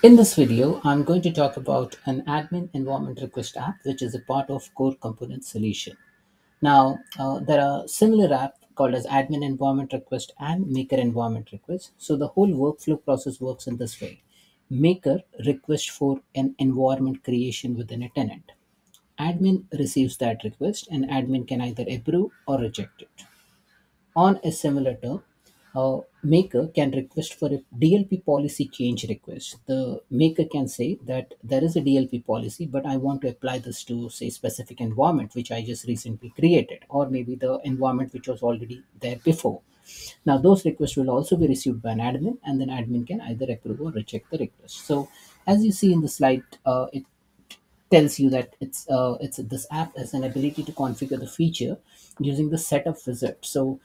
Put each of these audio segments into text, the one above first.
In this video, I'm going to talk about an admin environment request app, which is a part of Core Component solution. Now, uh, there are similar app called as admin environment request and maker environment request. So the whole workflow process works in this way. Maker request for an environment creation within a tenant. Admin receives that request and admin can either approve or reject it. On a similar term, a maker can request for a DLP policy change request. The maker can say that there is a DLP policy, but I want to apply this to say specific environment which I just recently created, or maybe the environment which was already there before. Now those requests will also be received by an admin, and then admin can either approve or reject the request. So as you see in the slide, uh, it tells you that it's uh, it's this app has an ability to configure the feature using the setup wizard. So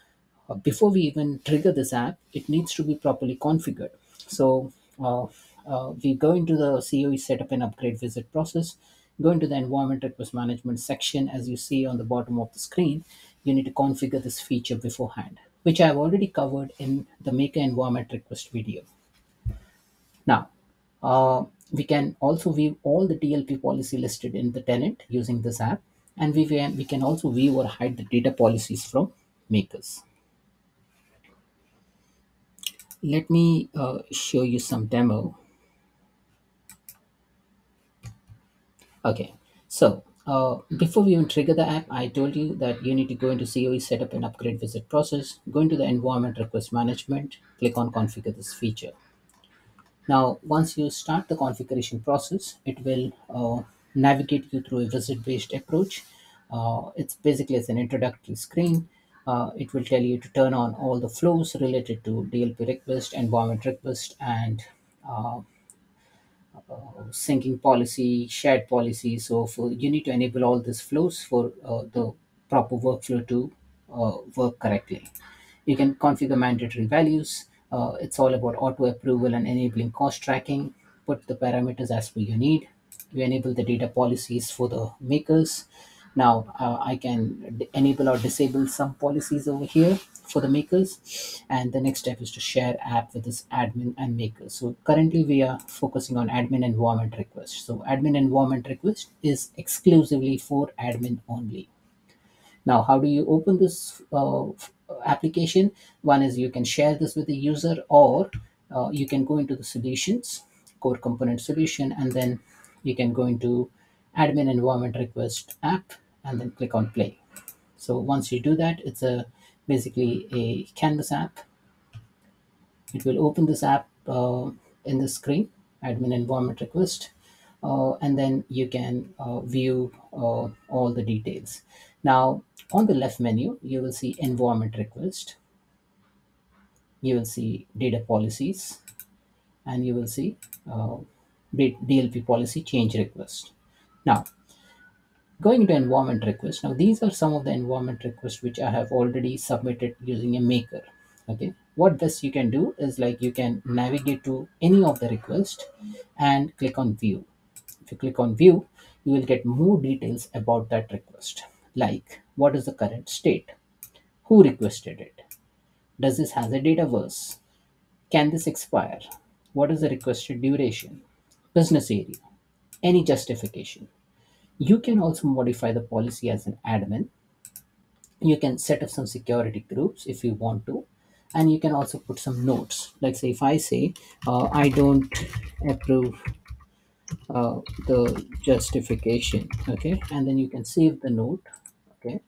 uh, before we even trigger this app, it needs to be properly configured. So uh, uh, we go into the COE setup and upgrade wizard process, go into the environment request management section. As you see on the bottom of the screen, you need to configure this feature beforehand, which I have already covered in the maker environment request video. Now, uh, we can also view all the DLP policy listed in the tenant using this app, and we we can also view or hide the data policies from makers. Let me uh, show you some demo. Okay, so uh, before we even trigger the app, I told you that you need to go into COE setup and upgrade wizard process, go into the environment request management, click on configure this feature. Now, once you start the configuration process, it will uh, navigate you through a wizard-based approach. Uh, it's basically as an introductory screen. Uh, it will tell you to turn on all the flows related to DLP request, environment request, and uh, syncing policy, shared policy. So for, you need to enable all these flows for uh, the proper workflow to uh, work correctly. You can configure mandatory values. Uh, it's all about auto approval and enabling cost tracking. Put the parameters as per your need. You enable the data policies for the makers. Now uh, I can enable or disable some policies over here for the makers. And the next step is to share app with this admin and maker. So currently we are focusing on admin environment request. So admin environment request is exclusively for admin only. Now, how do you open this uh, application? One is you can share this with the user, or uh, you can go into the solutions, core component solution, and then you can go into admin environment request app and then click on play. So once you do that, it's a basically a canvas app. It will open this app uh, in the screen, admin environment request, uh, and then you can uh, view uh, all the details. Now, on the left menu, you will see environment request, you will see data policies, and you will see uh, DLP policy change request. Now, going into environment request, now these are some of the environment requests which I have already submitted using a maker. Okay, what this you can do is like you can navigate to any of the request and click on view. If you click on view, you will get more details about that request, like what is the current state, who requested it, does this has a Dataverse, can this expire, what is the requested duration, business area, any justification. You can also modify the policy as an admin. You can set up some security groups if you want to, and you can also put some notes. Like say, if I say uh, I don't approve uh, the justification okay? And then you can save the note okay?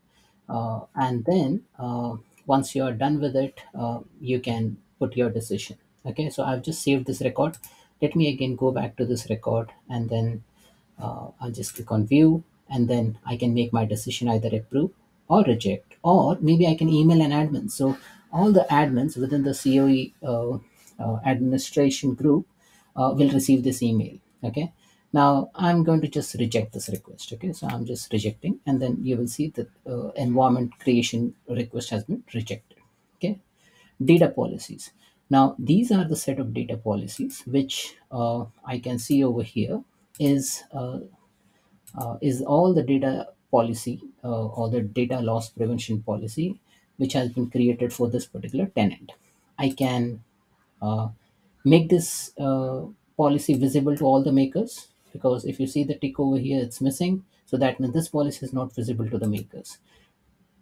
Uh, and then uh, once you are done with it uh, you can put your decision okay? So i've just saved this record. Let me again go back to this record and then uh, i'll just click on view and then i can make my decision either approve or reject or maybe i can email an admin. So all the admins within the coe uh, uh, administration group uh, will receive this email okay? Now i'm going to just reject this request okay? So i'm just rejecting and then you will see that uh, environment creation request has been rejected okay? Data policies. Now these are the set of data policies which uh, i can see over here is uh, uh, is all the data policy uh, or the data loss prevention policy which has been created for this particular tenant. I can uh, make this uh, policy visible to all the makers because if you see the tick over here it's missing. So that means this policy is not visible to the makers.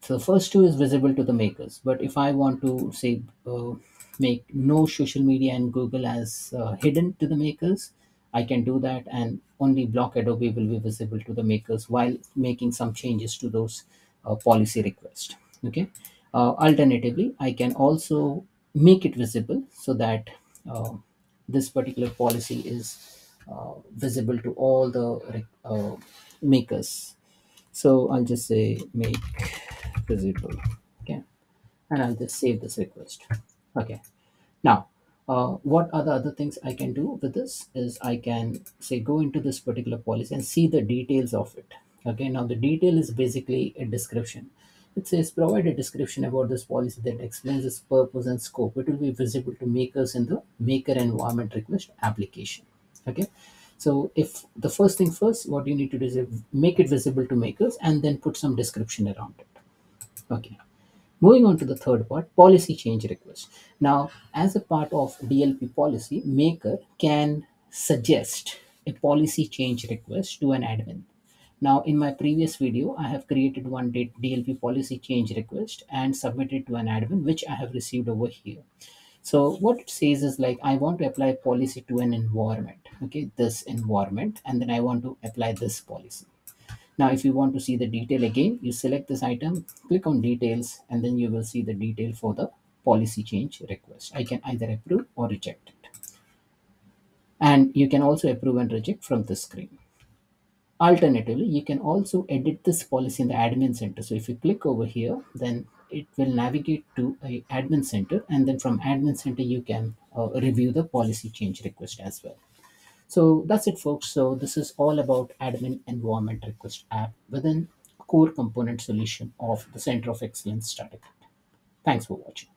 So the first two is visible to the makers. But if i want to say uh, make no social media and google as hidden to the makers i can do that and only block adobe will be visible to the makers while making some changes to those uh, policy requests okay uh, alternatively i can also make it visible so that uh, this particular policy is uh, visible to all the uh, makers so I'll just say make visible. Okay. And I'll just save this request. Okay. Now, uh, what are the other things I can do with this is I can say go into this particular policy and see the details of it. Okay. Now the detail is basically a description. It says provide a description about this policy that explains its purpose and scope. It will be visible to makers in the maker environment request application. Okay. So if the first thing first, what you need to do is make it visible to makers and then put some description around it. Okay. Moving on to the third part, policy change request. Now, as a part of DLP policy, maker can suggest a policy change request to an admin. Now, in my previous video, I have created one DLP policy change request and submitted to an admin, which I have received over here. So what it says is like, I want to apply policy to an environment, okay, this environment, and then I want to apply this policy. Now, if you want to see the detail again, you select this item, click on details, and then you will see the detail for the policy change request. I can either approve or reject it. And you can also approve and reject from the screen. Alternatively, you can also edit this policy in the admin center. So if you click over here, then it will navigate to a admin center and then from admin center you can uh, review the policy change request as well. So that's it folks. So this is all about admin environment request app within core component solution of the Center of Excellence Starter Kit. Thanks for watching.